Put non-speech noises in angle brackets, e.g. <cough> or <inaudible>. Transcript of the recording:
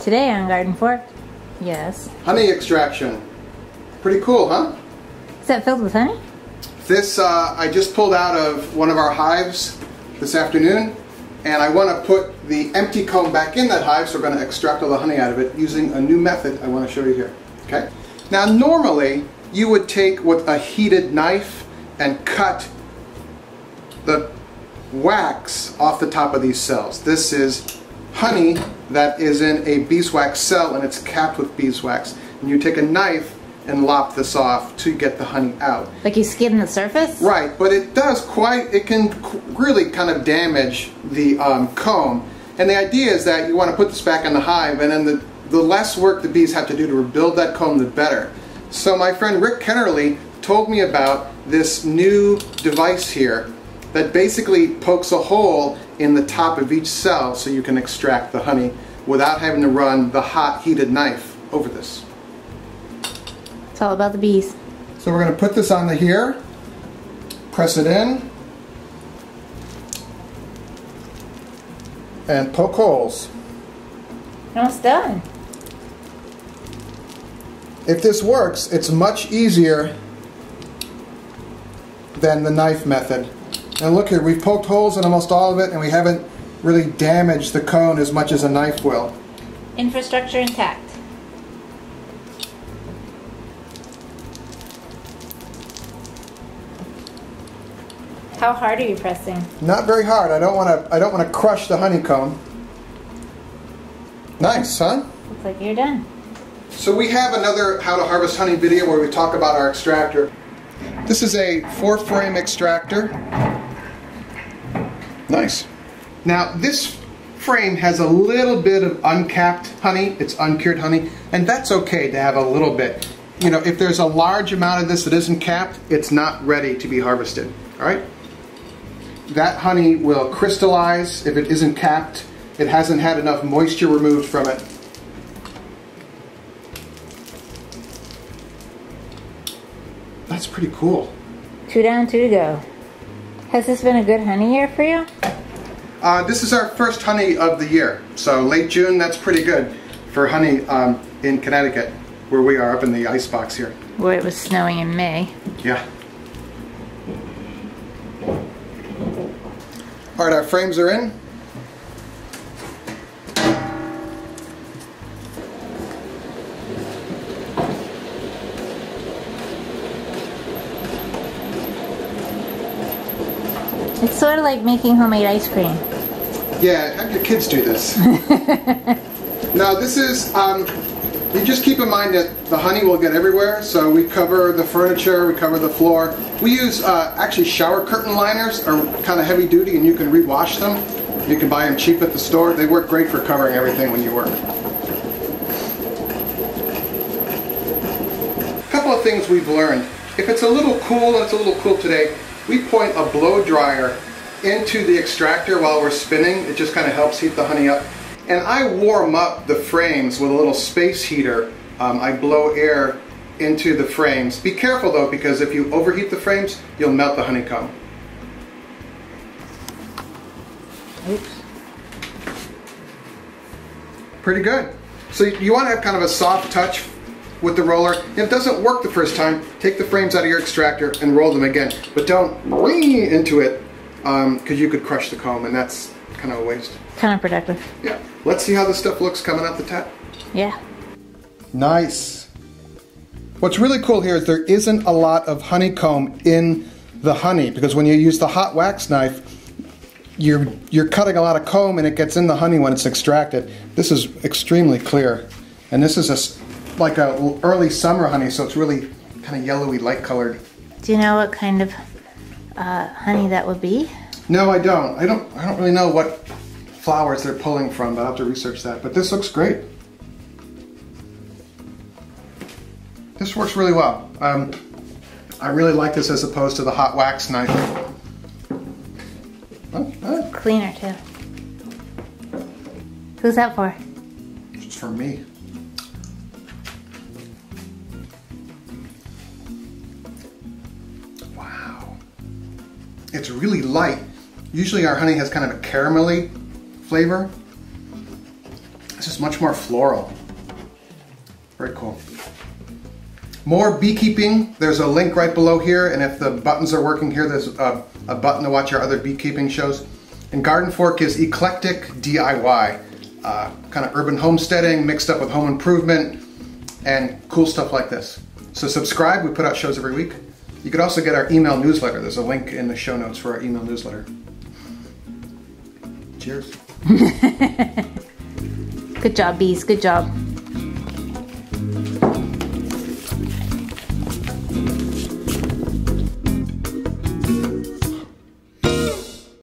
Today on GardenFork, yes. Honey extraction. Pretty cool, huh? Is that filled with honey? This uh, I just pulled out of one of our hives this afternoon and I want to put the empty comb back in that hive so we're going to extract all the honey out of it using a new method I want to show you here. Okay? Now normally you would take with a heated knife and cut the wax off the top of these cells. This is honey that is in a beeswax cell and it's capped with beeswax. And you take a knife and lop this off to get the honey out. Like you skim the surface? Right, but it does quite, it can really kind of damage the um, comb. And the idea is that you want to put this back in the hive and then the, the less work the bees have to do to rebuild that comb, the better. So my friend Rick Kennerly told me about this new device here that basically pokes a hole in the top of each cell so you can extract the honey without having to run the hot heated knife over this. It's all about the bees. So we're going to put this on the here, press it in, and poke holes. Almost done. If this works, it's much easier than the knife method. And look here, we've poked holes in almost all of it and we haven't really damaged the comb as much as a knife will. Infrastructure intact. How hard are you pressing? Not very hard. I don't want to I don't want to crush the honeycomb. Nice, huh? Looks like you're done. So we have another how to harvest honey video where we talk about our extractor. This is a four frame extractor. Nice. Now this frame has a little bit of uncapped honey, it's uncured honey, and that's okay to have a little bit. You know, if there's a large amount of this that isn't capped, it's not ready to be harvested, all right? That honey will crystallize if it isn't capped. It hasn't had enough moisture removed from it. That's pretty cool. Two down, two to go. Has this been a good honey year for you? Uh, this is our first honey of the year. So late June, that's pretty good for honey um, in Connecticut, where we are up in the icebox here. Where it was snowing in May. Yeah. All right, our frames are in. It's sort of like making homemade ice cream. Yeah, have your kids do this. <laughs> now this is, um, you just keep in mind that the honey will get everywhere, so we cover the furniture, we cover the floor. We use, uh, actually shower curtain liners are kind of heavy duty and you can rewash them. You can buy them cheap at the store. They work great for covering everything when you work. A couple of things we've learned. If it's a little cool, and it's a little cool today, we point a blow dryer into the extractor while we're spinning. It just kind of helps heat the honey up. And I warm up the frames with a little space heater. Um, I blow air into the frames. Be careful though, because if you overheat the frames, you'll melt the honeycomb. Oops. Pretty good. So you want to have kind of a soft touch with the roller. If it doesn't work the first time, take the frames out of your extractor and roll them again. But don't ring into it because um, you could crush the comb and that's kind of a waste. Kind of Counterproductive. Yeah. Let's see how this stuff looks coming out the tap. Yeah. Nice. What's really cool here is there isn't a lot of honeycomb in the honey because when you use the hot wax knife, you're, you're cutting a lot of comb and it gets in the honey when it's extracted. This is extremely clear. And this is a, like a early summer honey, so it's really kind of yellowy, light colored. Do you know what kind of uh, honey that would be? No, I don't. I don't. I don't really know what flowers they're pulling from, but I'll have to research that. But this looks great. This works really well. Um, I really like this as opposed to the hot wax knife. Oh, oh, Cleaner too. Who's that for? it's for me. It's really light. Usually our honey has kind of a caramelly flavor. This is much more floral. Very cool. More beekeeping. There's a link right below here, and if the buttons are working here, there's a, a button to watch our other beekeeping shows. And GardenFork is eclectic DIY, uh, kind of urban homesteading mixed up with home improvement and cool stuff like this. So subscribe. We put out shows every week. You could also get our email newsletter. There's a link in the show notes for our email newsletter. Cheers. <laughs> Good job, bees. Good job.